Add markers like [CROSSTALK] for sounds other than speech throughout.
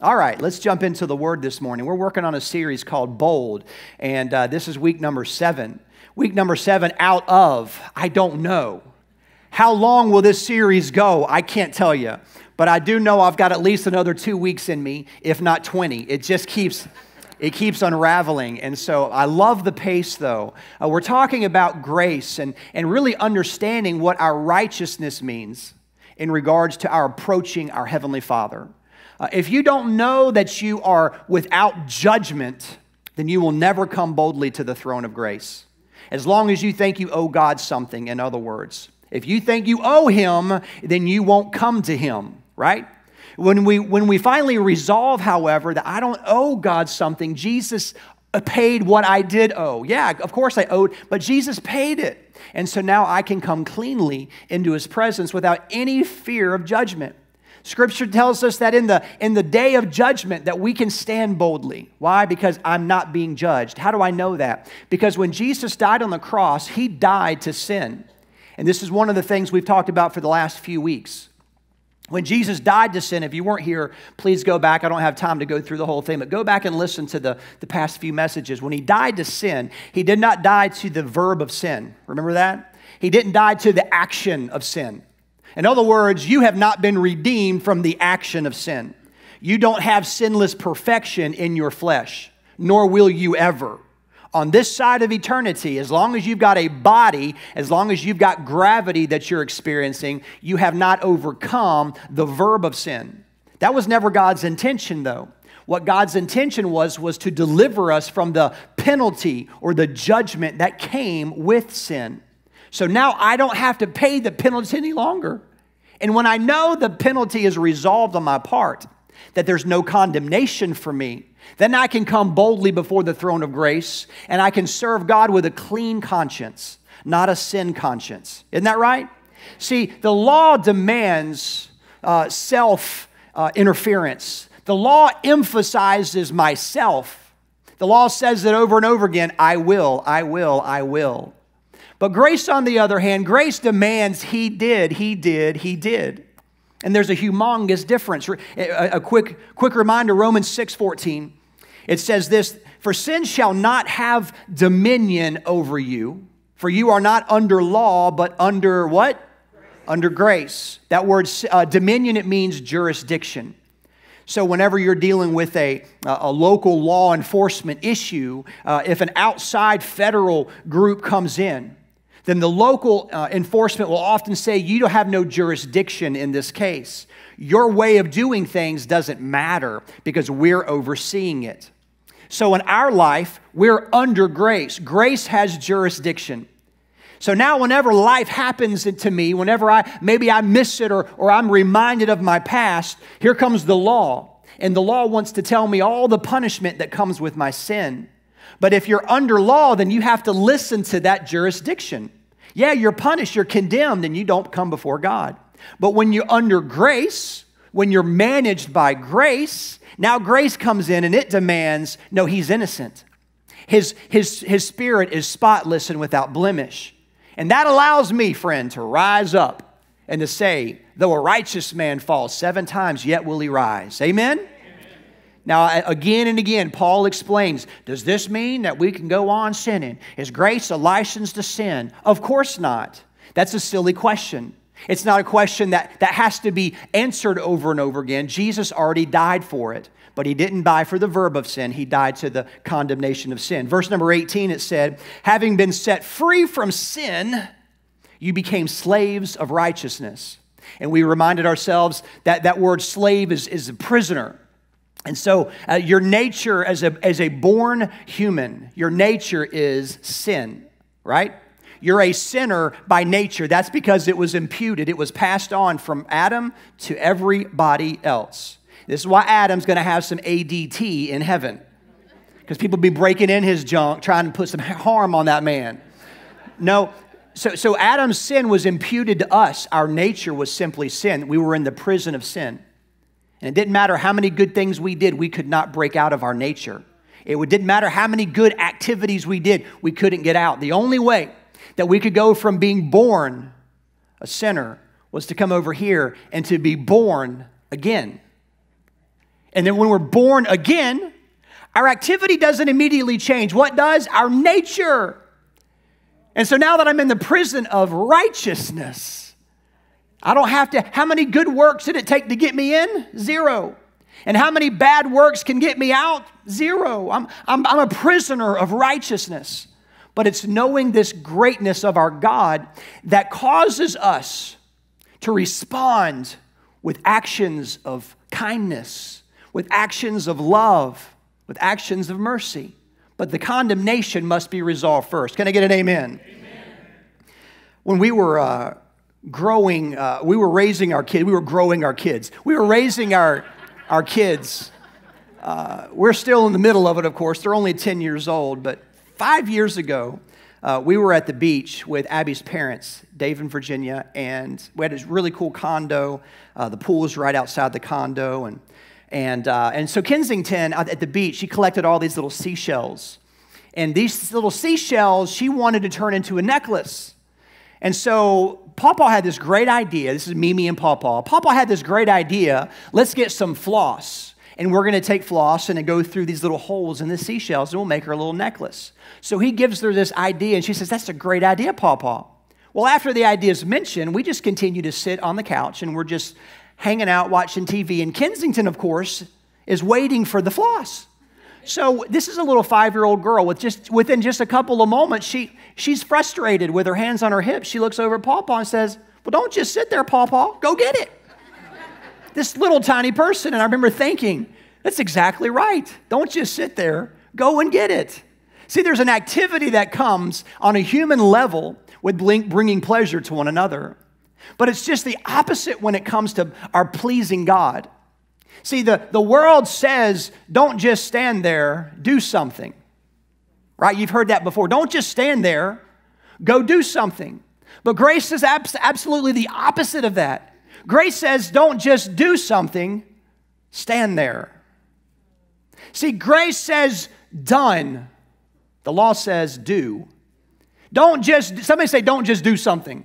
All right, let's jump into the word this morning. We're working on a series called Bold, and uh, this is week number seven. Week number seven, out of, I don't know. How long will this series go? I can't tell you, but I do know I've got at least another two weeks in me, if not 20. It just keeps. It keeps unraveling. And so I love the pace, though. Uh, we're talking about grace and, and really understanding what our righteousness means in regards to our approaching our Heavenly Father. Uh, if you don't know that you are without judgment, then you will never come boldly to the throne of grace. As long as you think you owe God something, in other words. If you think you owe Him, then you won't come to Him, right? When we, when we finally resolve, however, that I don't owe God something, Jesus paid what I did owe. Yeah, of course I owed, but Jesus paid it. And so now I can come cleanly into His presence without any fear of judgment. Scripture tells us that in the, in the day of judgment that we can stand boldly. Why? Because I'm not being judged. How do I know that? Because when Jesus died on the cross, he died to sin. And this is one of the things we've talked about for the last few weeks. When Jesus died to sin, if you weren't here, please go back. I don't have time to go through the whole thing, but go back and listen to the, the past few messages. When he died to sin, he did not die to the verb of sin. Remember that? He didn't die to the action of sin. In other words, you have not been redeemed from the action of sin. You don't have sinless perfection in your flesh, nor will you ever. On this side of eternity, as long as you've got a body, as long as you've got gravity that you're experiencing, you have not overcome the verb of sin. That was never God's intention, though. What God's intention was, was to deliver us from the penalty or the judgment that came with sin. So now I don't have to pay the penalty any longer. And when I know the penalty is resolved on my part, that there's no condemnation for me, then I can come boldly before the throne of grace and I can serve God with a clean conscience, not a sin conscience. Isn't that right? See, the law demands uh, self uh, interference, the law emphasizes myself. The law says that over and over again I will, I will, I will. But grace, on the other hand, grace demands he did, he did, he did. And there's a humongous difference. A, quick, quick reminder Romans 6:14. It says this For sin shall not have dominion over you, for you are not under law, but under what? Under grace. That word uh, dominion, it means jurisdiction. So, whenever you're dealing with a, a local law enforcement issue, uh, if an outside federal group comes in, then the local uh, enforcement will often say, You don't have no jurisdiction in this case. Your way of doing things doesn't matter because we're overseeing it. So in our life, we're under grace. Grace has jurisdiction. So now, whenever life happens to me, whenever I maybe I miss it or, or I'm reminded of my past, here comes the law. And the law wants to tell me all the punishment that comes with my sin. But if you're under law, then you have to listen to that jurisdiction. Yeah, you're punished, you're condemned, and you don't come before God. But when you're under grace, when you're managed by grace, now grace comes in and it demands no, he's innocent. His, his, his spirit is spotless and without blemish. And that allows me, friend, to rise up and to say, though a righteous man falls seven times, yet will he rise. Amen? Now, again and again, Paul explains Does this mean that we can go on sinning? Is grace a license to sin? Of course not. That's a silly question. It's not a question that, that has to be answered over and over again. Jesus already died for it, but he didn't die for the verb of sin. He died to the condemnation of sin. Verse number 18, it said, Having been set free from sin, you became slaves of righteousness. And we reminded ourselves that that word slave is, is a prisoner. And so, uh, your nature as a, as a born human, your nature is sin, right? You're a sinner by nature. That's because it was imputed, it was passed on from Adam to everybody else. This is why Adam's going to have some ADT in heaven. Because people be breaking in his junk, trying to put some harm on that man. No, so, so Adam's sin was imputed to us. Our nature was simply sin. We were in the prison of sin. And it didn't matter how many good things we did, we could not break out of our nature. It didn't matter how many good activities we did, we couldn't get out. The only way that we could go from being born a sinner was to come over here and to be born again. And then when we're born again, our activity doesn't immediately change. What does? Our nature. And so now that I'm in the prison of righteousness, I don't have to. How many good works did it take to get me in? Zero. And how many bad works can get me out? Zero. I'm, I'm, I'm a prisoner of righteousness. But it's knowing this greatness of our God that causes us to respond with actions of kindness, with actions of love, with actions of mercy. But the condemnation must be resolved first. Can I get an amen? amen. When we were uh, growing, uh, we were raising our kids, we were growing our kids. We were raising our, our kids. Uh, we're still in the middle of it, of course. They're only 10 years old. But five years ago, uh, we were at the beach with Abby's parents, Dave in Virginia, and we had this really cool condo. Uh, the pool was right outside the condo. And, and, uh, and so Kensington, at the beach, she collected all these little seashells. And these little seashells, she wanted to turn into a necklace. And so Papa had this great idea. This is Mimi and Papa. Papa had this great idea. Let's get some floss. And we're going to take floss and go through these little holes in the seashells and we'll make her a little necklace. So he gives her this idea and she says, That's a great idea, Papa. Well, after the idea is mentioned, we just continue to sit on the couch and we're just hanging out watching TV. And Kensington, of course, is waiting for the floss. So this is a little five-year-old girl with just within just a couple of moments, she she's frustrated with her hands on her hips. She looks over at Pawpaw and says, Well, don't just sit there, Pawpaw. Go get it. this little tiny person. And I remember thinking, that's exactly right. Don't just sit there. Go and get it. See, there's an activity that comes on a human level with bringing pleasure to one another. But it's just the opposite when it comes to our pleasing God. See, the, the world says, don't just stand there, do something. Right? You've heard that before. Don't just stand there, go do something. But grace is abs- absolutely the opposite of that. Grace says, don't just do something, stand there. See, grace says, done. The law says, do. Don't just, somebody say, don't just do something.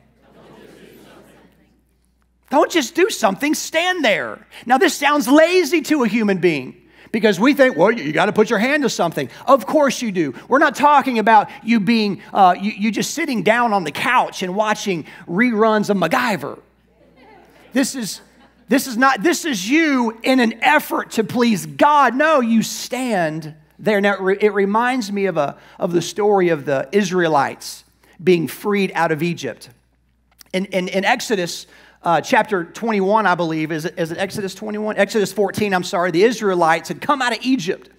Don't just do something, stand there. Now, this sounds lazy to a human being because we think, well, you, got to put your hand to something. Of course you do. We're not talking about you being, uh, you, you just sitting down on the couch and watching reruns of MacGyver. This is, this is not, this is you in an effort to please God. No, you stand there. Now, it reminds me of, a, of the story of the Israelites being freed out of Egypt. In, in, in Exodus, uh, chapter 21, I believe. Is it, is it Exodus 21? Exodus 14, I'm sorry. The Israelites had come out of Egypt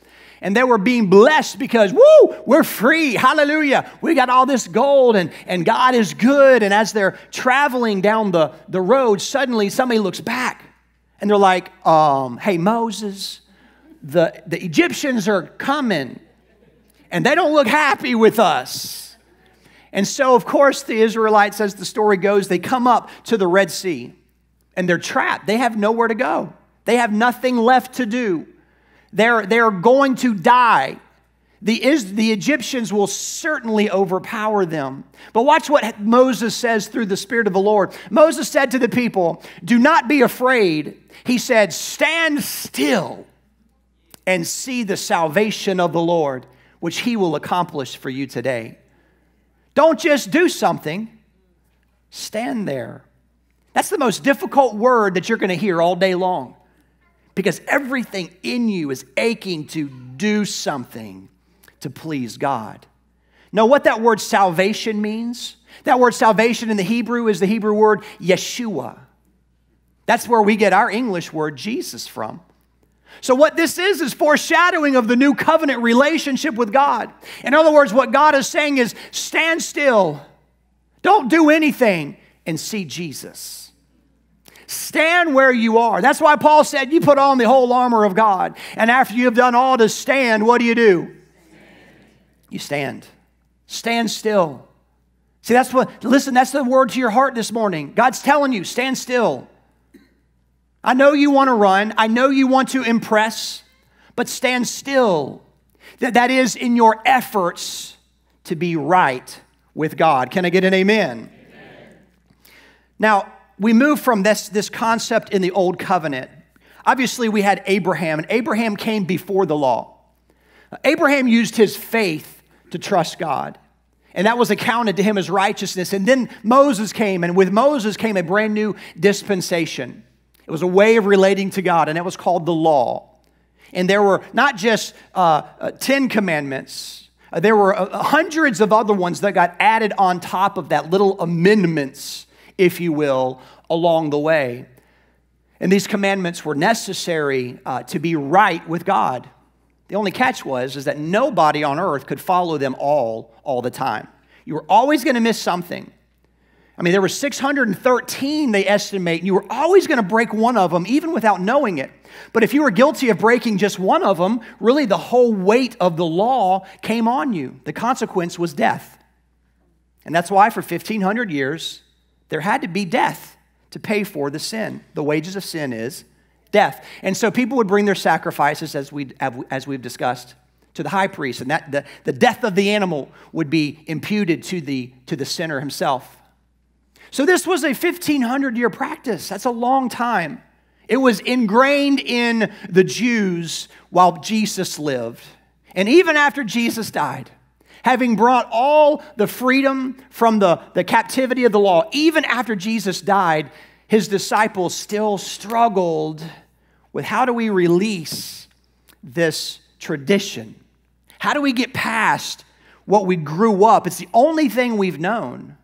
and they were being blessed because, woo, we're free. Hallelujah. We got all this gold and, and God is good. And as they're traveling down the, the road, suddenly somebody looks back and they're like, um, hey, Moses, the, the Egyptians are coming and they don't look happy with us. And so, of course, the Israelites, as the story goes, they come up to the Red Sea and they're trapped. They have nowhere to go, they have nothing left to do. They're, they're going to die. The, is, the Egyptians will certainly overpower them. But watch what Moses says through the Spirit of the Lord. Moses said to the people, Do not be afraid. He said, Stand still and see the salvation of the Lord, which he will accomplish for you today. Don't just do something, stand there. That's the most difficult word that you're going to hear all day long because everything in you is aching to do something to please God. Know what that word salvation means? That word salvation in the Hebrew is the Hebrew word Yeshua. That's where we get our English word Jesus from. So, what this is, is foreshadowing of the new covenant relationship with God. In other words, what God is saying is stand still, don't do anything, and see Jesus. Stand where you are. That's why Paul said, You put on the whole armor of God. And after you have done all to stand, what do you do? You stand. Stand still. See, that's what, listen, that's the word to your heart this morning. God's telling you, stand still. I know you want to run. I know you want to impress, but stand still. That, that is in your efforts to be right with God. Can I get an amen? amen? Now, we move from this, this concept in the Old Covenant. Obviously, we had Abraham, and Abraham came before the law. Abraham used his faith to trust God, and that was accounted to him as righteousness. And then Moses came, and with Moses came a brand new dispensation. It was a way of relating to God, and it was called the law. And there were not just uh, uh, 10 commandments, uh, there were uh, hundreds of other ones that got added on top of that, little amendments, if you will, along the way. And these commandments were necessary uh, to be right with God. The only catch was is that nobody on earth could follow them all all the time. You were always going to miss something. I mean, there were 613 they estimate, and you were always going to break one of them even without knowing it. But if you were guilty of breaking just one of them, really the whole weight of the law came on you. The consequence was death. And that's why for 1500 years there had to be death to pay for the sin. The wages of sin is death. And so people would bring their sacrifices, as, we, as we've discussed, to the high priest, and that the, the death of the animal would be imputed to the, to the sinner himself. So this was a 1500 year practice. That's a long time. It was ingrained in the Jews while Jesus lived. And even after Jesus died, having brought all the freedom from the, the captivity of the law, even after Jesus died, his disciples still struggled with how do we release this tradition? How do we get past what we grew up? It's the only thing we've known.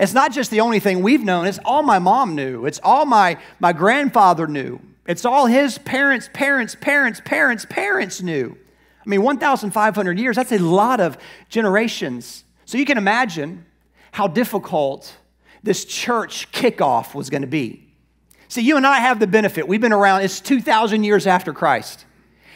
It's not just the only thing we've known, it's all my mom knew. It's all my, my grandfather knew. It's all his parents, parents, parents, parents, parents knew. I mean, 1,500 years, that's a lot of generations. So you can imagine how difficult this church kickoff was going to be. See, you and I have the benefit. We've been around, it's 2,000 years after Christ.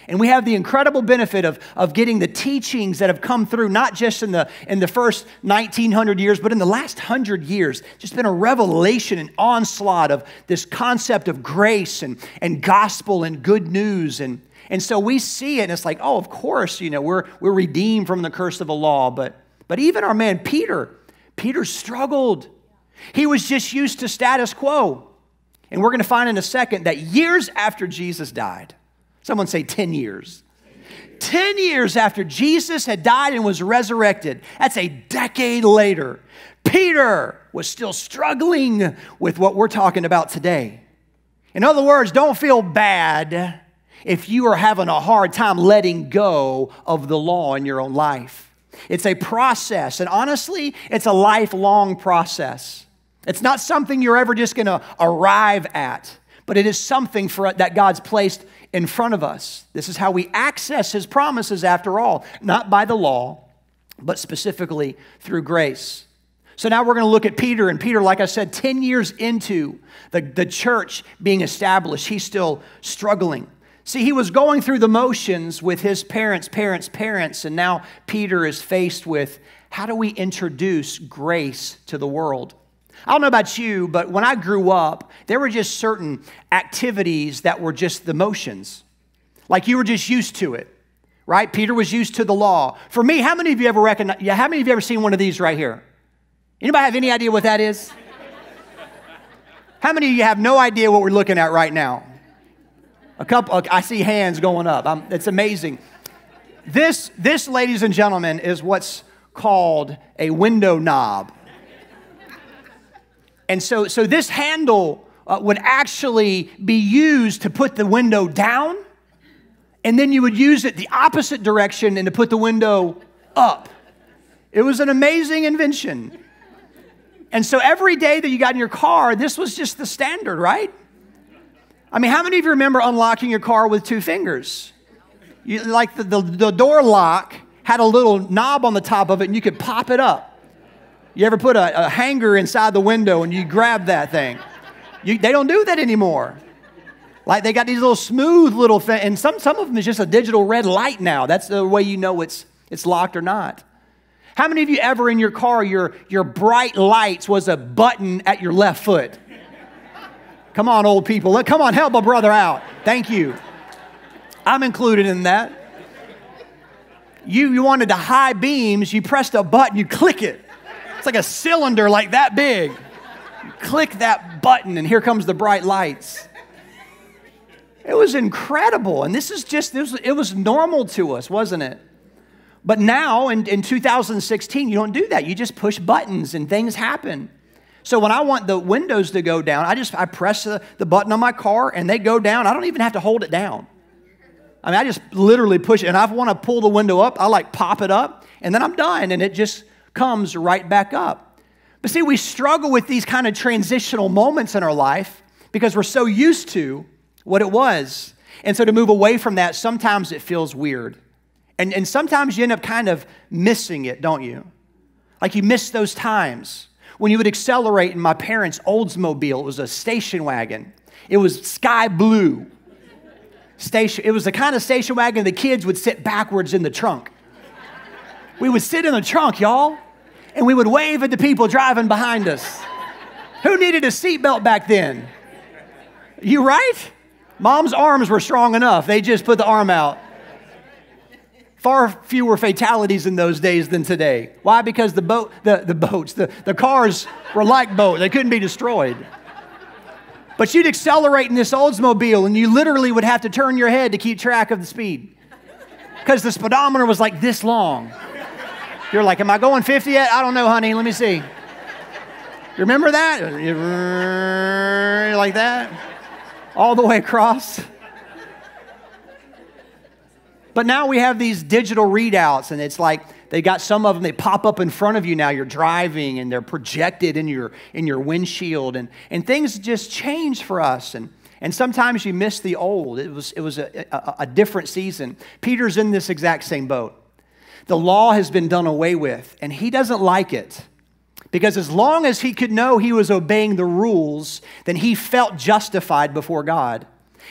And we have the incredible benefit of, of getting the teachings that have come through, not just in the, in the first 1900 years, but in the last 100 years. Just been a revelation and onslaught of this concept of grace and, and gospel and good news. And, and so we see it, and it's like, oh, of course, you know, we're, we're redeemed from the curse of the law. But, but even our man Peter, Peter struggled. He was just used to status quo. And we're going to find in a second that years after Jesus died, Someone say 10 years. 10 years after Jesus had died and was resurrected, that's a decade later, Peter was still struggling with what we're talking about today. In other words, don't feel bad if you are having a hard time letting go of the law in your own life. It's a process, and honestly, it's a lifelong process. It's not something you're ever just going to arrive at, but it is something for, that God's placed in front of us. This is how we access his promises, after all, not by the law, but specifically through grace. So now we're going to look at Peter. And Peter, like I said, 10 years into the, the church being established, he's still struggling. See, he was going through the motions with his parents, parents, parents, and now Peter is faced with how do we introduce grace to the world? I don't know about you, but when I grew up, there were just certain activities that were just the motions. Like you were just used to it, right? Peter was used to the law. For me, how many of you ever recognize, yeah, how many of you ever seen one of these right here? Anybody have any idea what that is? How many of you have no idea what we're looking at right now? A couple, uh, I see hands going up. I'm, it's amazing. This, this, ladies and gentlemen, is what's called a window knob. And so, so this handle uh, would actually be used to put the window down, and then you would use it the opposite direction and to put the window up. It was an amazing invention. And so every day that you got in your car, this was just the standard, right? I mean, how many of you remember unlocking your car with two fingers? You, like the, the, the door lock had a little knob on the top of it, and you could pop it up. You ever put a, a hanger inside the window and you grab that thing? You, they don't do that anymore. Like they got these little smooth little things, and some, some of them is just a digital red light now. That's the way you know it's, it's locked or not. How many of you ever in your car, your, your bright lights was a button at your left foot? Come on, old people. Come on, help a brother out. Thank you. I'm included in that. You, you wanted the high beams, you pressed a button, you click it. It's like a cylinder like that big. click that button, and here comes the bright lights. It was incredible. And this is just, this, it was normal to us, wasn't it? But now in, in 2016, you don't do that. You just push buttons and things happen. So when I want the windows to go down, I just I press the, the button on my car and they go down. I don't even have to hold it down. I mean, I just literally push it. And I want to pull the window up, I like pop it up, and then I'm done. And it just comes right back up. But see, we struggle with these kind of transitional moments in our life because we're so used to what it was. And so to move away from that, sometimes it feels weird. And, and sometimes you end up kind of missing it, don't you? Like you miss those times when you would accelerate in my parents' Oldsmobile. It was a station wagon, it was sky blue. Station, it was the kind of station wagon the kids would sit backwards in the trunk. We would sit in the trunk, y'all, and we would wave at the people driving behind us. Who needed a seatbelt back then? You right? Mom's arms were strong enough. They just put the arm out. Far fewer fatalities in those days than today. Why? Because the boat, the, the boats, the, the cars were like boats. They couldn't be destroyed. But you'd accelerate in this Oldsmobile and you literally would have to turn your head to keep track of the speed. Because the speedometer was like this long. You're like, am I going 50 yet? I don't know, honey. Let me see. Remember that? Like that? All the way across. But now we have these digital readouts, and it's like they got some of them, they pop up in front of you now. You're driving, and they're projected in your, in your windshield, and, and things just change for us. And, and sometimes you miss the old. It was, it was a, a, a different season. Peter's in this exact same boat. The law has been done away with, and he doesn't like it. Because as long as he could know he was obeying the rules, then he felt justified before God.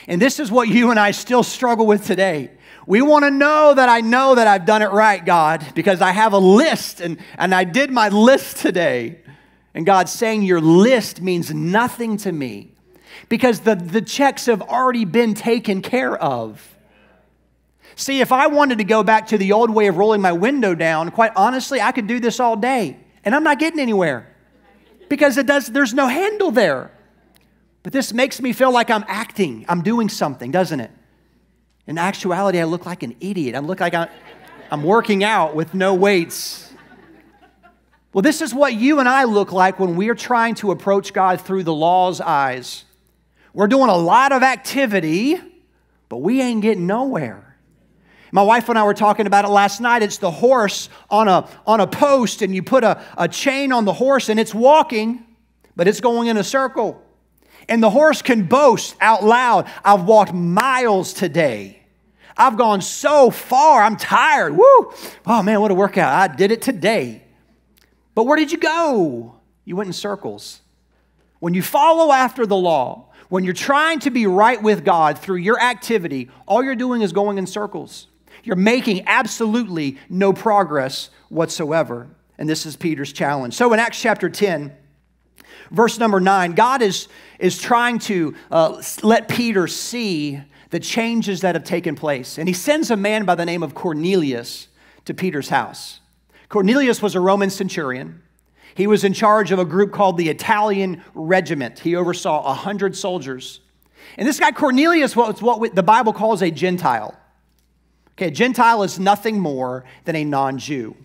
And this is what you and I still struggle with today. We want to know that I know that I've done it right, God, because I have a list and, and I did my list today. And God's saying, Your list means nothing to me because the, the checks have already been taken care of. See, if I wanted to go back to the old way of rolling my window down, quite honestly, I could do this all day and I'm not getting anywhere because it does, there's no handle there. But this makes me feel like I'm acting, I'm doing something, doesn't it? In actuality, I look like an idiot. I look like I'm, I'm working out with no weights. Well, this is what you and I look like when we're trying to approach God through the law's eyes. We're doing a lot of activity, but we ain't getting nowhere. My wife and I were talking about it last night. It's the horse on a, on a post, and you put a, a chain on the horse, and it's walking, but it's going in a circle. And the horse can boast out loud I've walked miles today. I've gone so far. I'm tired. Woo! Oh man, what a workout. I did it today. But where did you go? You went in circles. When you follow after the law, when you're trying to be right with God through your activity, all you're doing is going in circles. You're making absolutely no progress whatsoever. And this is Peter's challenge. So in Acts chapter 10, verse number 9, God is is trying to uh, let Peter see the changes that have taken place. And he sends a man by the name of Cornelius to Peter's house. Cornelius was a Roman centurion. He was in charge of a group called the Italian Regiment. He oversaw 100 soldiers. And this guy Cornelius was what the Bible calls a Gentile. Okay, Gentile is nothing more than a non Jew.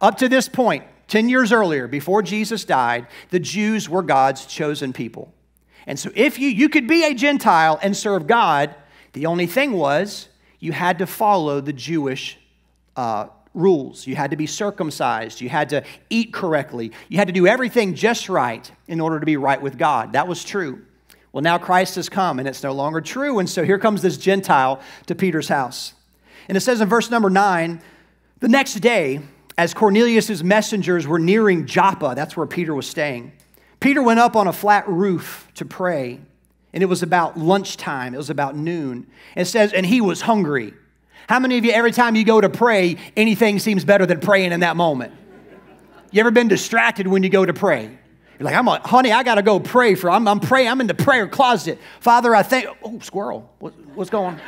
Up to this point, 10 years earlier, before Jesus died, the Jews were God's chosen people. And so if you you could be a Gentile and serve God, the only thing was you had to follow the Jewish uh, rules. You had to be circumcised. You had to eat correctly. You had to do everything just right in order to be right with God. That was true. Well, now Christ has come and it's no longer true. And so here comes this Gentile to Peter's house. And it says in verse number nine, the next day, as Cornelius' messengers were nearing Joppa, that's where Peter was staying. Peter went up on a flat roof to pray, and it was about lunchtime, it was about noon. It says, and he was hungry. How many of you, every time you go to pray, anything seems better than praying in that moment? You ever been distracted when you go to pray? You're like, I'm a, honey, I got to go pray for, I'm, I'm praying, I'm in the prayer closet. Father, I thank, oh, squirrel, what, what's going on?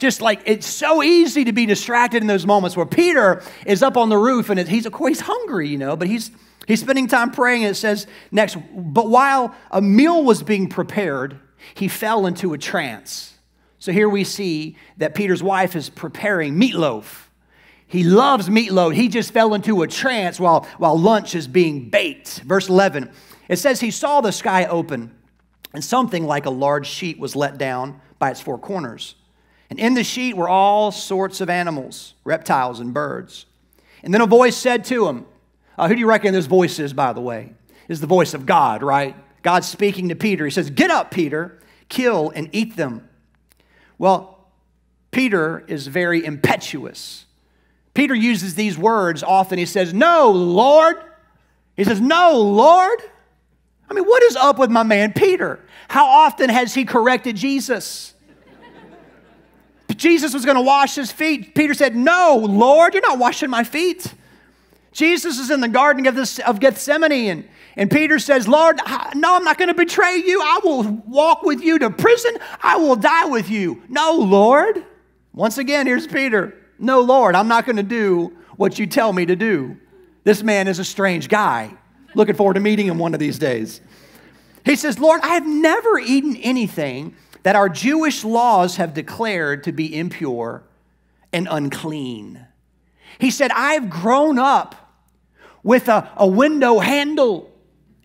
Just like it's so easy to be distracted in those moments where Peter is up on the roof and he's of course he's hungry, you know, but he's He's spending time praying, and it says next, but while a meal was being prepared, he fell into a trance. So here we see that Peter's wife is preparing meatloaf. He loves meatloaf. He just fell into a trance while, while lunch is being baked. Verse 11, it says, He saw the sky open, and something like a large sheet was let down by its four corners. And in the sheet were all sorts of animals, reptiles, and birds. And then a voice said to him, uh, Who do you reckon this voice is, by the way? Is the voice of God, right? God speaking to Peter. He says, Get up, Peter, kill and eat them. Well, Peter is very impetuous. Peter uses these words often. He says, No, Lord. He says, No, Lord. I mean, what is up with my man Peter? How often has he corrected Jesus? Jesus was going to wash his feet. Peter said, No, Lord, you're not washing my feet. Jesus is in the Garden of, Gethsemane, and, and Peter says, Lord, no, I'm not going to betray you. I will walk with you to prison. I will die with you. No, Lord. Once again, here's Peter. No, Lord, I'm not going to do what you tell me to do. This man is a strange guy. Looking forward to meeting him one of these days. He says, Lord, I have never eaten anything that our Jewish laws have declared to be impure and unclean. He said, I've grown up with a, a window handle,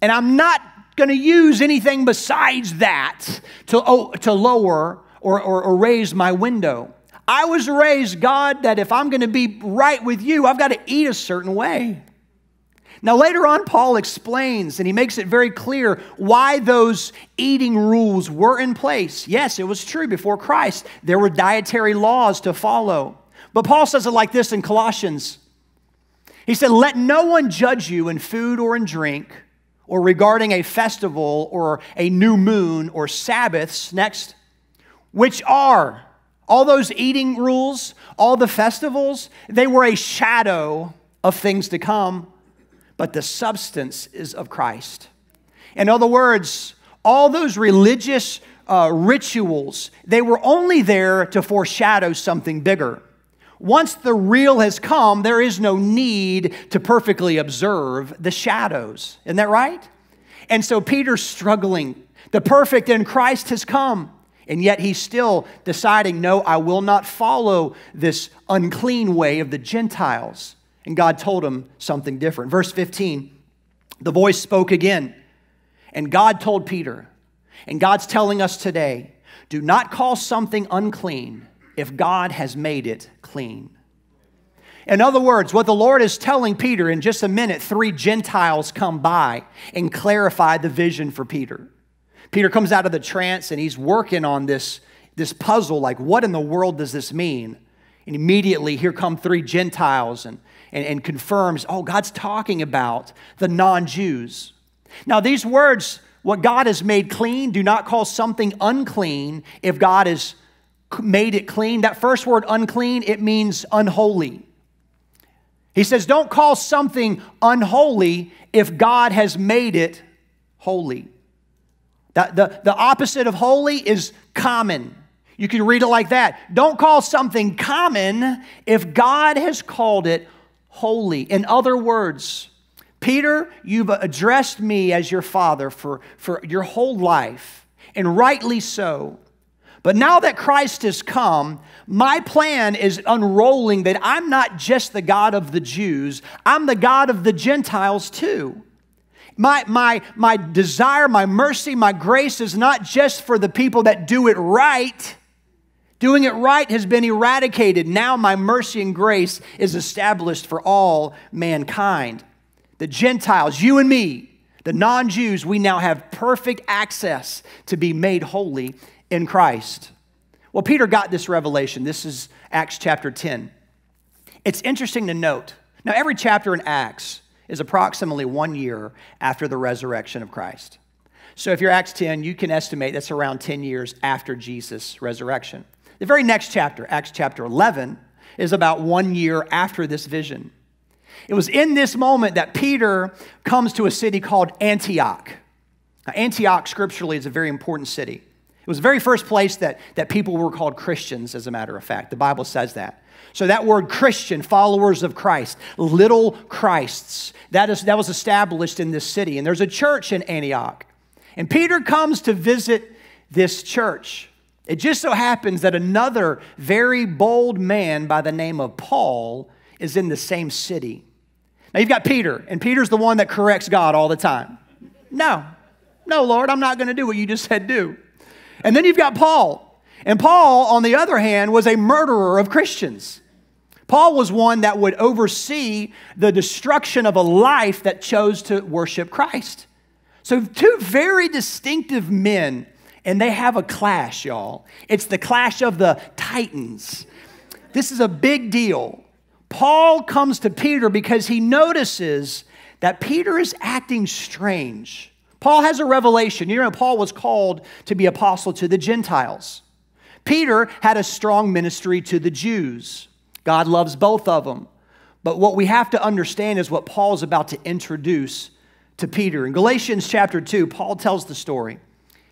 and I'm not going to use anything besides that to, oh, to lower or, or, or raise my window. I was raised, God, that if I'm going to be right with you, I've got to eat a certain way. Now, later on, Paul explains and he makes it very clear why those eating rules were in place. Yes, it was true. Before Christ, there were dietary laws to follow. But Paul says it like this in Colossians. He said, Let no one judge you in food or in drink, or regarding a festival or a new moon or Sabbaths, next, which are all those eating rules, all the festivals, they were a shadow of things to come but the substance is of Christ. In other words, all those religious uh, rituals, they were only there to foreshadow something bigger. Once the real has come, there is no need to perfectly observe the shadows. Isn't that right? And so Peter's struggling. The perfect in Christ has come. And yet he's still deciding, no, I will not follow this unclean way of the Gentiles. And God told him something different. Verse 15, the voice spoke again. And God told Peter, and God's telling us today do not call something unclean if God has made it clean. In other words, what the Lord is telling Peter in just a minute, three Gentiles come by and clarify the vision for Peter. Peter comes out of the trance and he's working on this, this puzzle like, what in the world does this mean? And immediately, here come three Gentiles and and, and confirms, oh, God's talking about the non Jews. Now, these words, what God has made clean, do not call something unclean if God has made it clean. That first word, unclean, it means unholy. He says, don't call something unholy if God has made it holy. The, the, the opposite of holy is common. You can read it like that. Don't call something common if God has called it holy. In other words, Peter, you've addressed me as your father for, for your whole life, and rightly so. But now that Christ has come, my plan is unrolling that I'm not just the God of the Jews, I'm the God of the Gentiles too. My, my, my desire, my mercy, my grace is not just for the people that do it right Doing it right has been eradicated. Now my mercy and grace is established for all mankind. The Gentiles, you and me, the non Jews, we now have perfect access to be made holy in Christ. Well, Peter got this revelation. This is Acts chapter 10. It's interesting to note. Now, every chapter in Acts is approximately one year after the resurrection of Christ. So, if you're Acts 10, you can estimate that's around 10 years after Jesus' resurrection. The very next chapter, Acts chapter 11, is about one year after this vision. It was in this moment that Peter comes to a city called Antioch. Now, Antioch, scripturally, is a very important city. It was the very first place that, that people were called Christians, as a matter of fact. The Bible says that. So, that word Christian, followers of Christ, little Christs, that, is, that was established in this city. And there's a church in Antioch. And Peter comes to visit this church. It just so happens that another very bold man by the name of Paul is in the same city. Now you've got Peter, and Peter's the one that corrects God all the time. No, no, Lord, I'm not going to do what you just said do. And then you've got Paul. And Paul, on the other hand, was a murderer of Christians. Paul was one that would oversee the destruction of a life that chose to worship Christ. So, two very distinctive men, and they have a clash, y'all. It's the clash of the titans. This is a big deal. Paul comes to Peter because he notices that Peter is acting strange. Paul has a revelation. You know, Paul was called to be apostle to the Gentiles. Peter had a strong ministry to the Jews. God loves both of them. But what we have to understand is what Paul's about to introduce to Peter. In Galatians chapter 2, Paul tells the story.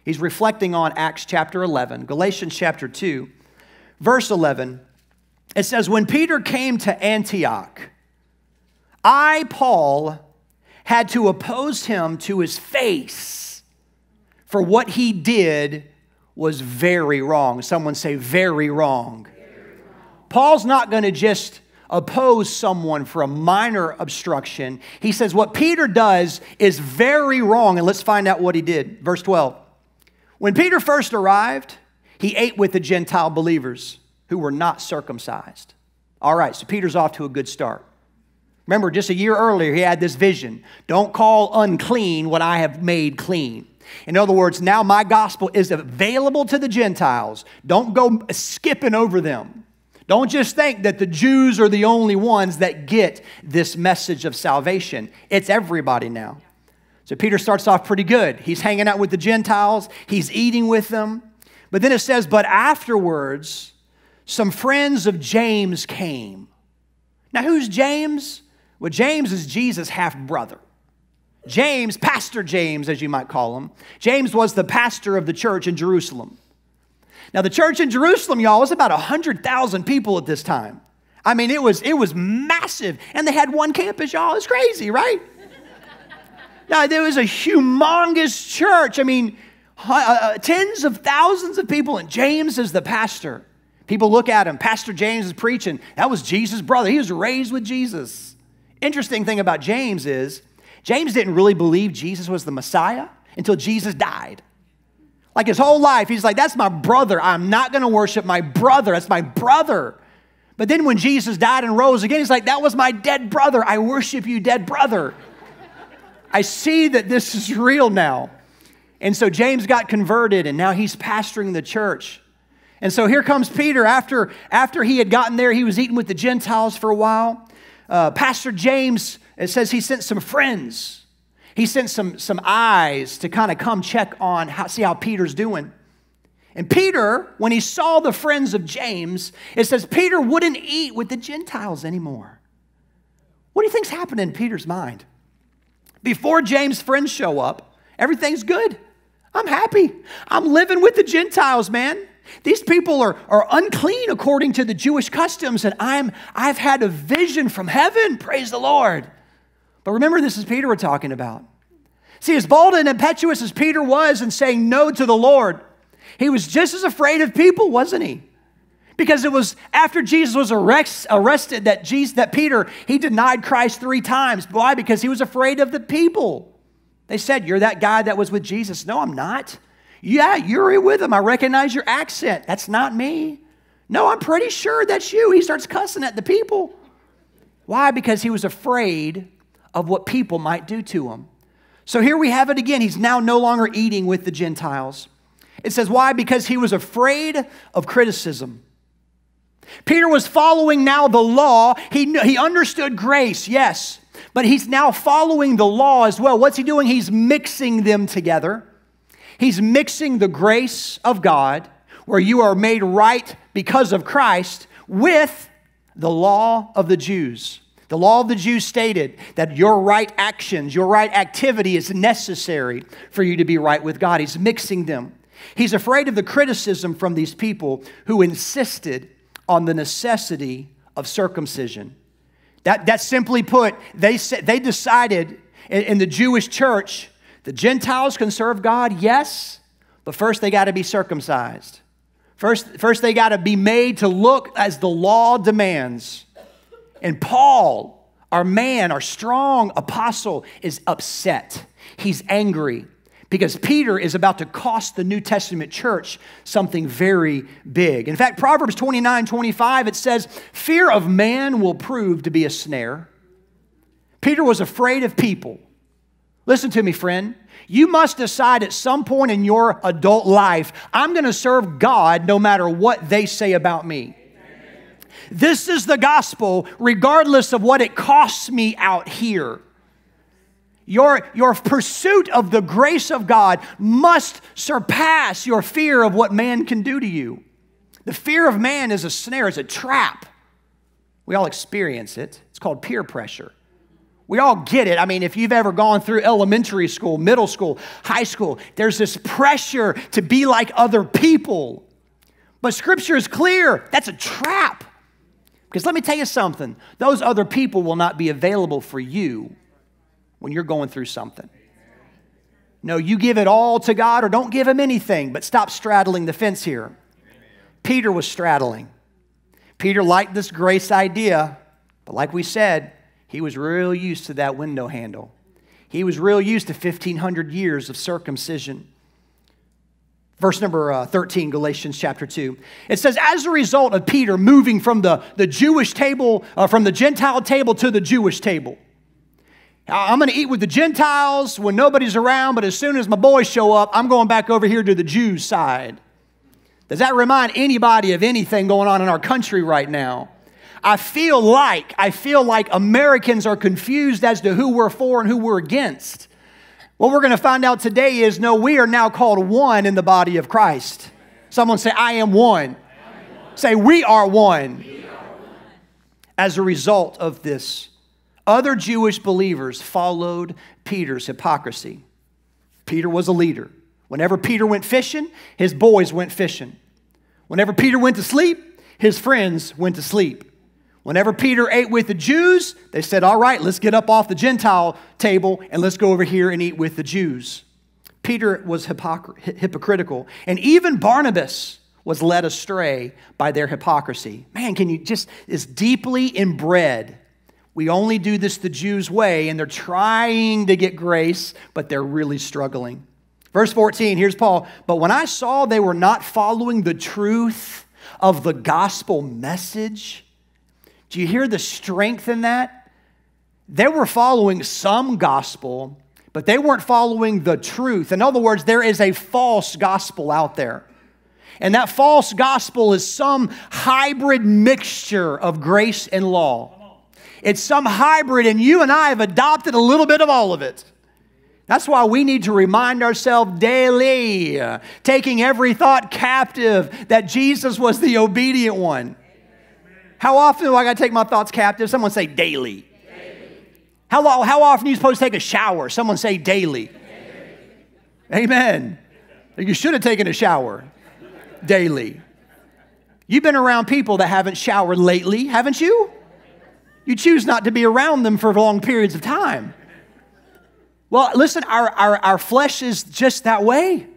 He's reflecting on Acts chapter 11. Galatians chapter 2, verse 11. It says, When Peter came to Antioch, I, Paul, had to oppose him to his face, for what he did was very wrong. Someone say, very wrong. Paul's not going to just oppose someone for a minor obstruction. He says what Peter does is very wrong, and let's find out what he did. Verse 12. When Peter first arrived, he ate with the Gentile believers who were not circumcised. All right, so Peter's off to a good start. Remember, just a year earlier, he had this vision don't call unclean what I have made clean. In other words, now my gospel is available to the Gentiles. Don't go skipping over them. Don't just think that the Jews are the only ones that get this message of salvation. It's everybody now. So Peter starts off pretty good. He's hanging out with the Gentiles, he's eating with them. But then it says, But afterwards, some friends of James came. Now, who's James? Well, James is Jesus' half brother. James, Pastor James, as you might call him, James was the pastor of the church in Jerusalem. Now, the church in Jerusalem, y'all, was about 100,000 people at this time. I mean, it was, it was massive. And they had one campus, y'all. It's crazy, right? Now, there was a humongous church. I mean, uh, uh, tens of thousands of people, and James is the pastor. People look at him. Pastor James is preaching. That was Jesus' brother. He was raised with Jesus. Interesting thing about James is, James didn't really believe Jesus was the Messiah until Jesus died. Like his whole life, he's like, that's my brother. I'm not going to worship my brother. That's my brother. But then when Jesus died and rose again, he's like, that was my dead brother. I worship you, dead brother. I see that this is real now. And so James got converted, and now he's pastoring the church. And so here comes Peter. After, after he had gotten there, he was eating with the Gentiles for a while. Uh, Pastor James, it says he sent some friends he sent some, some eyes to kind of come check on, how, see how Peter's doing. And Peter, when he saw the friends of James, it says Peter wouldn't eat with the Gentiles anymore. What do you think's happening in Peter's mind? Before James' friends show up, everything's good. I'm happy. I'm living with the Gentiles, man. These people are, are unclean according to the Jewish customs, and I'm, I've had a vision from heaven. Praise the Lord. But remember, this is Peter we're talking about. See, as bold and impetuous as Peter was in saying no to the Lord, he was just as afraid of people, wasn't he? Because it was after Jesus was arrest, arrested that, Jesus, that Peter, he denied Christ three times. Why? Because he was afraid of the people. They said, You're that guy that was with Jesus. No, I'm not. Yeah, you're with him. I recognize your accent. That's not me. No, I'm pretty sure that's you. He starts cussing at the people. Why? Because he was afraid of what people might do to him. So here we have it again. He's now no longer eating with the Gentiles. It says, why? Because he was afraid of criticism. Peter was following now the law. He, he understood grace, yes, but he's now following the law as well. What's he doing? He's mixing them together. He's mixing the grace of God, where you are made right because of Christ, with the law of the Jews. The law of the Jews stated that your right actions, your right activity is necessary for you to be right with God. He's mixing them. He's afraid of the criticism from these people who insisted on the necessity of circumcision. That, that simply put, they, said they decided in, in the Jewish church the Gentiles can serve God, yes, But first, they got to be circumcised. First, first they got to be made to look as the law demands. And Paul, our man, our strong apostle, is upset. He's angry because Peter is about to cost the New Testament church something very big. In fact, Proverbs 29 25, it says, Fear of man will prove to be a snare. Peter was afraid of people. Listen to me, friend. You must decide at some point in your adult life, I'm going to serve God no matter what they say about me. This is the gospel, regardless of what it costs me out here. Your, your pursuit of the grace of God must surpass your fear of what man can do to you. The fear of man is a snare, it's a trap. We all experience it. It's called peer pressure. We all get it. I mean, if you've ever gone through elementary school, middle school, high school, there's this pressure to be like other people. But scripture is clear that's a trap. Because let me tell you something those other people will not be available for you when you're going through something. No, you give it all to God or don't give Him anything, but stop straddling the fence here. Peter was straddling. Peter liked this grace idea, but like we said, he was real used to that window handle. He was real used to 1,500 years of circumcision. Verse number uh, 13, Galatians chapter 2. It says, As a result of Peter moving from the, the Jewish table, uh, from the Gentile table to the Jewish table, I'm going to eat with the Gentiles when nobody's around, but as soon as my boys show up, I'm going back over here to the Jews' side. Does that remind anybody of anything going on in our country right now? I feel like, I feel like Americans are confused as to who we're for and who we're against. What we're going to find out today is no, we are now called one in the body of Christ. Someone say, I am one. I am one. Say, we are one. we are one. As a result of this, other Jewish believers followed Peter's hypocrisy. Peter was a leader. Whenever Peter went fishing, his boys went fishing. Whenever Peter went to sleep, his friends went to sleep. Whenever Peter ate with the Jews, they said, All right, let's get up off the Gentile table and let's go over here and eat with the Jews. Peter was hypocr- hypocritical, and even Barnabas was led astray by their hypocrisy. Man, can you just, it's deeply inbred. We only do this the Jews' way, and they're trying to get grace, but they're really struggling. Verse 14, here's Paul. But when I saw they were not following the truth of the gospel message, do you hear the strength in that? They were following some gospel, but they weren't following the truth. In other words, there is a false gospel out there. And that false gospel is some hybrid mixture of grace and law. It's some hybrid, and you and I have adopted a little bit of all of it. That's why we need to remind ourselves daily, taking every thought captive, that Jesus was the obedient one. How often do I got to take my thoughts captive? Someone say daily. daily. How, how often are you supposed to take a shower? Someone say daily. daily. Amen. You should have taken a shower daily. You've been around people that haven't showered lately, haven't you? You choose not to be around them for long periods of time. Well, listen, our, our, our flesh is just that way.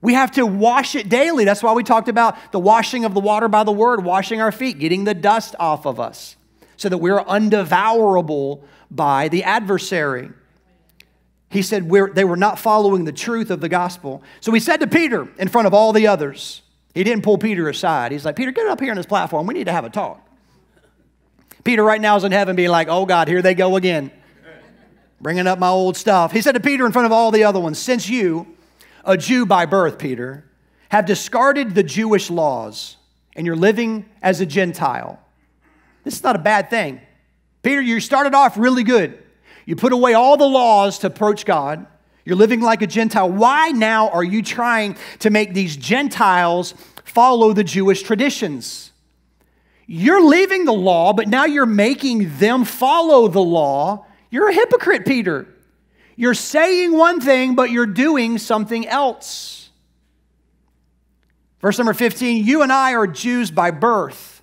We have to wash it daily. That's why we talked about the washing of the water by the word, washing our feet, getting the dust off of us, so that we're undevourable by the adversary. He said they were not following the truth of the gospel. So he said to Peter in front of all the others, he didn't pull Peter aside. He's like, Peter, get up here on this platform. We need to have a talk. Peter right now is in heaven being like, oh God, here they go again, bringing up my old stuff. He said to Peter in front of all the other ones, since you, a Jew by birth, Peter, have discarded the Jewish laws and you're living as a Gentile. This is not a bad thing. Peter, you started off really good. You put away all the laws to approach God. You're living like a Gentile. Why now are you trying to make these Gentiles follow the Jewish traditions? You're leaving the law, but now you're making them follow the law. You're a hypocrite, Peter. You're saying one thing, but you're doing something else. Verse number 15 You and I are Jews by birth,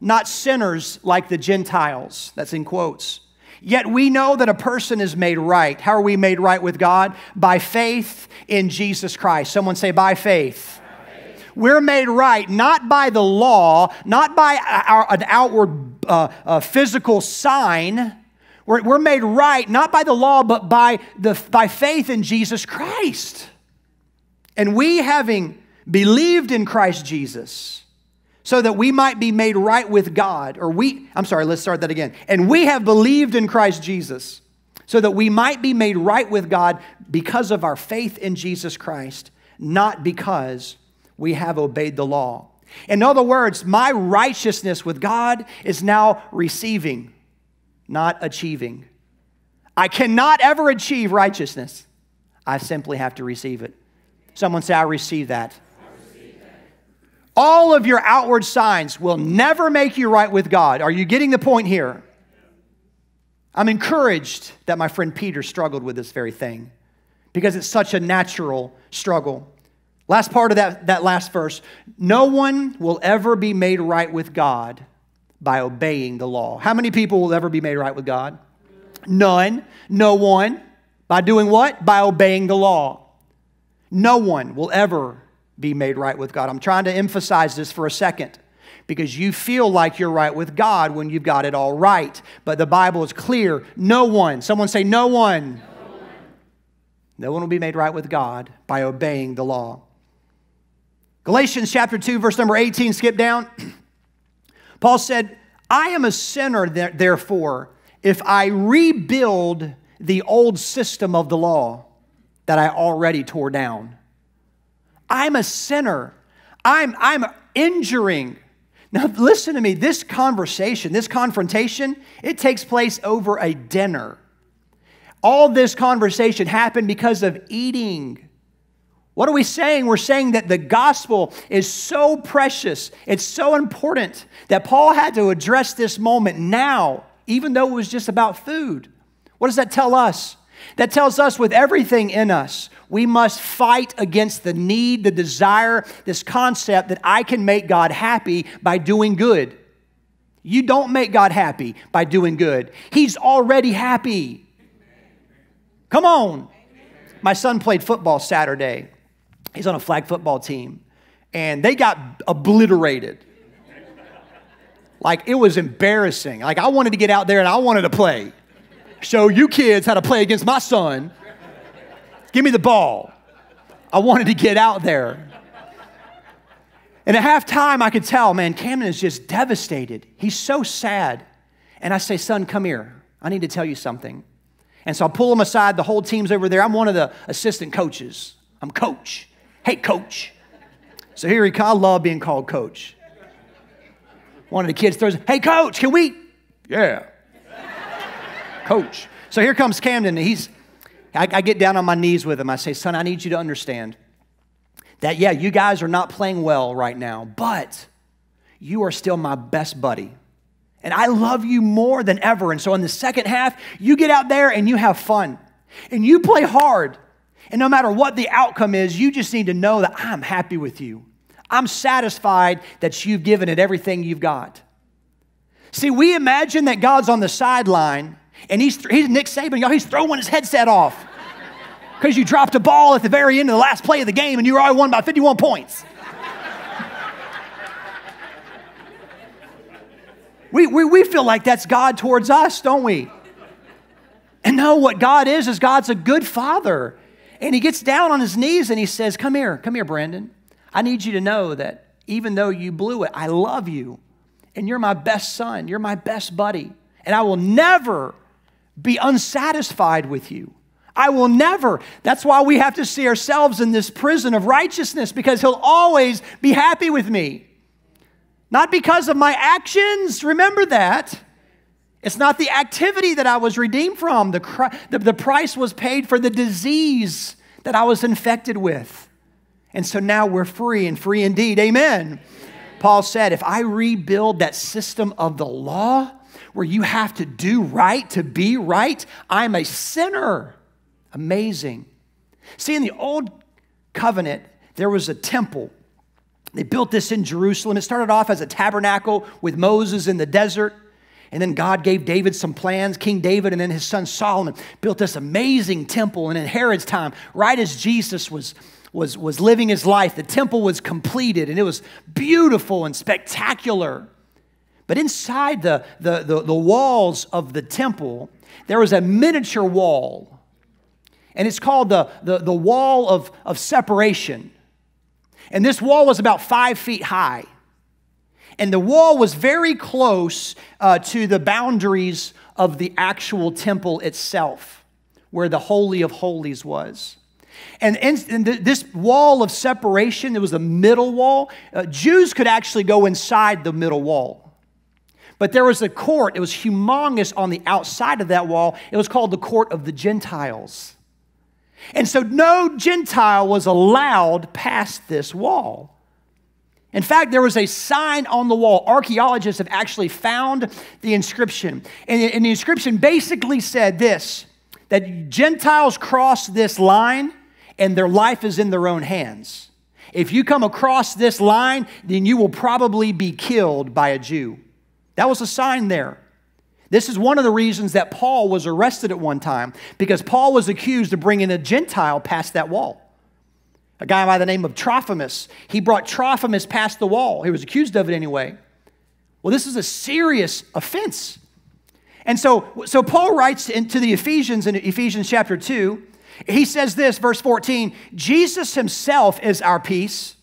not sinners like the Gentiles. That's in quotes. Yet we know that a person is made right. How are we made right with God? By faith in Jesus Christ. Someone say, by faith. We're made right not by the law, not by our, an outward uh, uh, physical sign. We're, we're made right not by the law, but by, the, by faith in Jesus Christ. And we, having believed in Christ Jesus, so that we might be made right with God, or we, I'm sorry, let's start that again. And we have believed in Christ Jesus, so that we might be made right with God because of our faith in Jesus Christ, not because we have obeyed the law. In other words, my righteousness with God is now receiving, not achieving. I cannot ever achieve righteousness. I simply have to receive it. Someone say, I receive that. All of your outward signs will never make you right with God. Are you getting the point here? I'm encouraged that my friend Peter struggled with this very thing because it's such a natural struggle. Last part of that, that last verse no one will ever be made right with God by obeying the law. How many people will ever be made right with God? None. No one. By doing what? By obeying the law. No one will ever be made right with God. I'm trying to emphasize this for a second because you feel like you're right with God when you've got it all right. But the Bible is clear no one, someone say, no one. No one, no one will be made right with God by obeying the law. Galatians chapter 2, verse number 18, skip down. [CLEARS THROAT] Paul said, I am a sinner, therefore, if I rebuild the old system of the law that I already tore down. I'm a sinner. I'm, I'm injuring. Now, listen to me. This conversation, this confrontation, it takes place over a dinner. All this conversation happened because of eating. What are we saying? We're saying that the gospel is so precious, it's so important that Paul had to address this moment now, even though it was just about food. What does that tell us? That tells us with everything in us, we must fight against the need, the desire, this concept that I can make God happy by doing good. You don't make God happy by doing good, He's already happy. Come on. My son played football Saturday. He's on a flag football team, and they got obliterated. Like it was embarrassing. Like I wanted to get out there and I wanted to play show you kids how to play against my son. Give me the ball. I wanted to get out there. And at halftime, I could tell, man, Camden is just devastated. He's so sad. And I say, son, come here. I need to tell you something. And so I pull him aside. The whole team's over there. I'm one of the assistant coaches. I'm coach. Hey, coach. So here he. I love being called coach. One of the kids throws, hey, coach, can we? Yeah coach. So here comes Camden, he's, I, I get down on my knees with him. I say, son, I need you to understand that, yeah, you guys are not playing well right now, but you are still my best buddy. And I love you more than ever. And so in the second half, you get out there and you have fun. And you play hard. And no matter what the outcome is, you just need to know that I'm happy with you. I'm satisfied that you've given it everything you've got. See, we imagine that God's on the sideline and he's, he's Nick Saban, y'all, he's throwing his headset off because you dropped a ball at the very end of the last play of the game and you already won by 51 points. we, we, we feel like that's God towards us, don't we? And no, what God is, is God's a good father. And he gets down on his knees and he says, Come here, come here, Brandon. I need you to know that even though you blew it, I love you. And you're my best son. You're my best buddy. And I will never be unsatisfied with you. I will never. That's why we have to see ourselves in this prison of righteousness because He'll always be happy with me. Not because of my actions, remember that. It's not the activity that I was redeemed from. The, the, the price was paid for the disease that I was infected with. And so now we're free and free indeed. Amen. Amen. Paul said, if I rebuild that system of the law, where you have to do right to be right. I'm a sinner. Amazing. See, in the old covenant, there was a temple. They built this in Jerusalem. It started off as a tabernacle with Moses in the desert. And then God gave David some plans. King David and then his son Solomon built this amazing temple. And in Herod's time, right as Jesus was, was, was living his life, the temple was completed and it was beautiful and spectacular. But inside the, the, the, the walls of the temple, there was a miniature wall. And it's called the, the, the wall of, of separation. And this wall was about five feet high. And the wall was very close uh, to the boundaries of the actual temple itself, where the Holy of Holies was. And, and this wall of separation, it was the middle wall. Uh, Jews could actually go inside the middle wall. But there was a court, it was humongous on the outside of that wall. It was called the court of the Gentiles. And so no Gentile was allowed past this wall. In fact, there was a sign on the wall. Archaeologists have actually found the inscription. And, the inscription basically said this that Gentiles cross this line and their life is in their own hands. If you come across this line, then you will probably be killed by a Jew. That was a sign there. This is one of the reasons that Paul was arrested at one time, because Paul was accused of bringing a Gentile past that wall a guy by the name of Trophimus. He brought Trophimus past the wall. He was accused of it anyway. Well, this is a serious offense. And so, so Paul writes into the Ephesians in Ephesians chapter 2. He says this, verse 14 Jesus himself is our peace,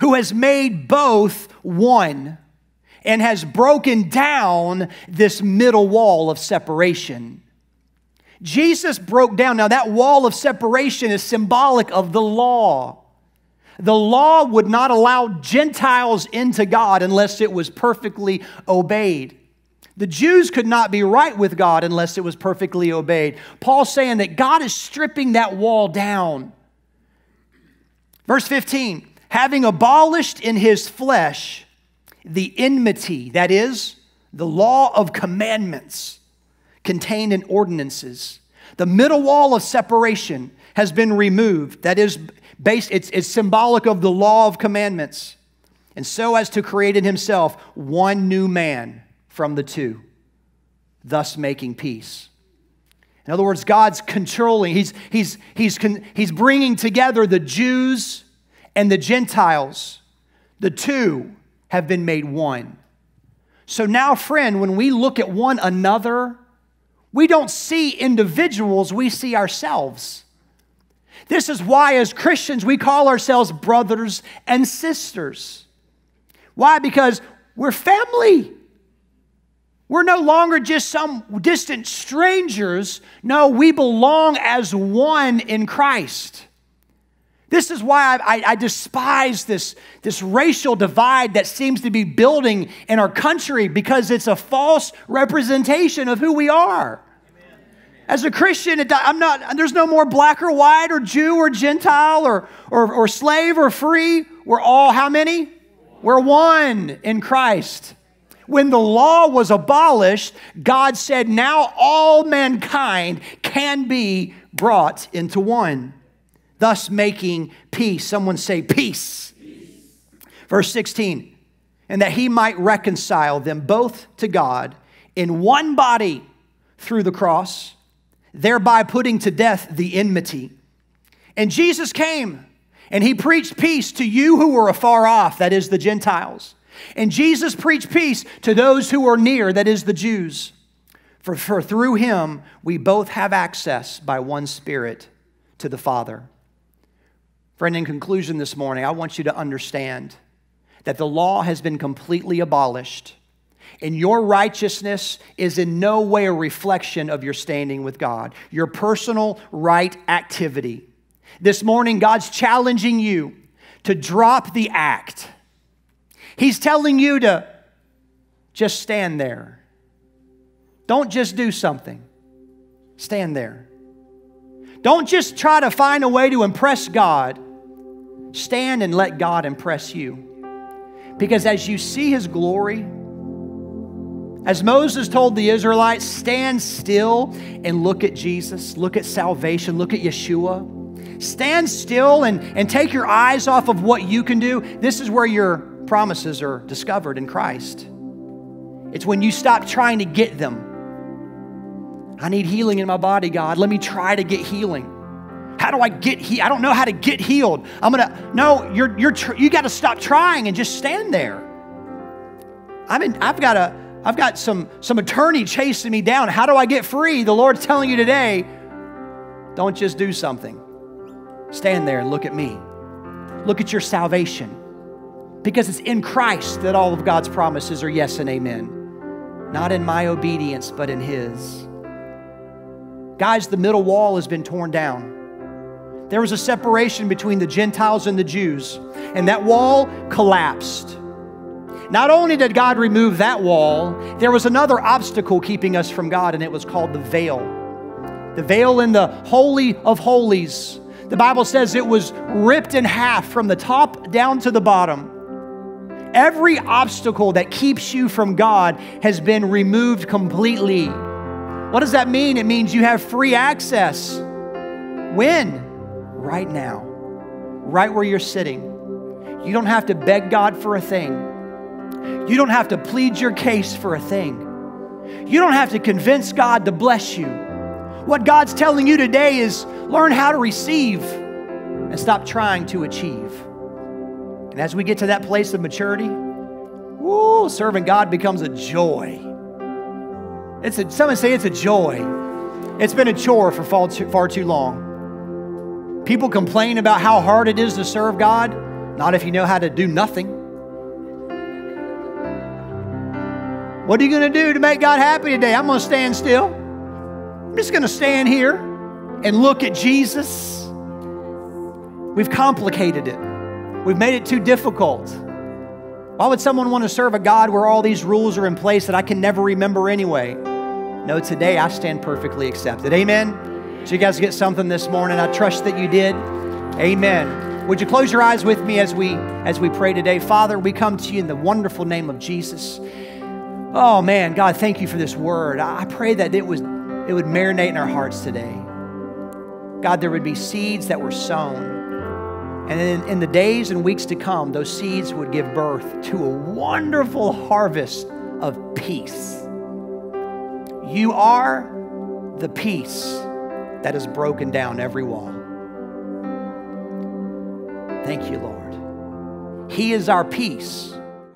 who has made both one and has broken down this middle wall of separation Jesus broke down. Now, that wall of separation is symbolic of the law. The law would not allow Gentiles into God unless it was perfectly obeyed. The Jews could not be right with God unless it was perfectly obeyed. Paul's saying that God is stripping that wall down. Verse 15, having abolished in his flesh the enmity, that is, the law of commandments contained in ordinances. The middle wall of separation has been removed. That is based, it's, it's symbolic of the law of commandments. And so as to create in himself one new man from the two, thus making peace. In other words, God's controlling, he's, he's, he's, he's bringing together the Jews and the Gentiles. The two have been made one. So now, friend, when we look at one another, we don't see individuals, we see ourselves. This is why, as Christians, we call ourselves brothers and sisters. Why? Because we're family. We're no longer just some distant strangers. No, we belong as one in Christ. This is why I, I, I, despise this, this racial divide that seems to be building in our country because it's a false representation of who we are. As a Christian, I'm not, there's no more black or white or Jew or Gentile or, or, or slave or free. We're all how many? We're one in Christ. When the law was abolished, God said, now all mankind can be brought into one thus making peace. Someone say, peace. peace. Verse 16, and that he might reconcile them both to God in one body through the cross, thereby putting to death the enmity. And Jesus came and he preached peace to you who were afar off, that is the Gentiles. And Jesus preached peace to those who are near, that is the Jews. For, for through him we both have access by one Spirit to the Father. Friend, in conclusion this morning, I want you to understand that the law has been completely abolished, and your righteousness is in no way a reflection of your standing with God, your personal right activity. This morning, God's challenging you to drop the act. He's telling you to just stand there. Don't just do something, stand there. Don't just try to find a way to impress God. Stand and let God impress you. Because as you see his glory, as Moses told the Israelites, stand still and look at Jesus, look at salvation, look at Yeshua. Stand still and, and take your eyes off of what you can do. This is where your promises are discovered in Christ. It's when you stop trying to get them. I need healing in my body, God. Let me try to get healing. How do I get healed? I don't know how to get healed. I'm gonna no. You're you're you got to stop trying and just stand there. I mean, I've got a I've got some some attorney chasing me down. How do I get free? The Lord's telling you today. Don't just do something. Stand there and look at me. Look at your salvation. Because it's in Christ that all of God's promises are yes and amen. Not in my obedience, but in His. Guys, the middle wall has been torn down. There was a separation between the Gentiles and the Jews, and that wall collapsed. Not only did God remove that wall, there was another obstacle keeping us from God, and it was called the veil. The veil in the Holy of Holies. The Bible says it was ripped in half from the top down to the bottom. Every obstacle that keeps you from God has been removed completely. What does that mean? It means you have free access. When? Right now, right where you're sitting. You don't have to beg God for a thing. You don't have to plead your case for a thing. You don't have to convince God to bless you. What God's telling you today is learn how to receive and stop trying to achieve. And as we get to that place of maturity, woo, serving God becomes a joy. It's a, someone say it's a joy. It's been a chore for far too, far too long. People complain about how hard it is to serve God, not if you know how to do nothing. What are you going to do to make God happy today? I'm going to stand still. I'm just going to stand here and look at Jesus. We've complicated it. We've made it too difficult. Why would someone want to serve a God where all these rules are in place that I can never remember anyway? No, today I stand perfectly accepted. Amen. So you guys get something this morning. I trust that you did. Amen. Would you close your eyes with me as we as we pray today? Father, we come to you in the wonderful name of Jesus. Oh man, God, thank you for this word. I pray that it was it would marinate in our hearts today. God, there would be seeds that were sown and in, in, the days and weeks to come, those seeds would give birth to a wonderful harvest of peace. You are the peace that has broken down every wall. Thank you, Lord. He is our peace